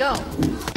go.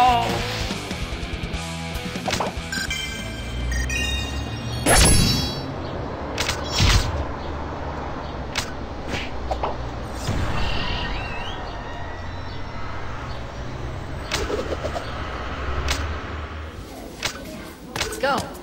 all. Let's go.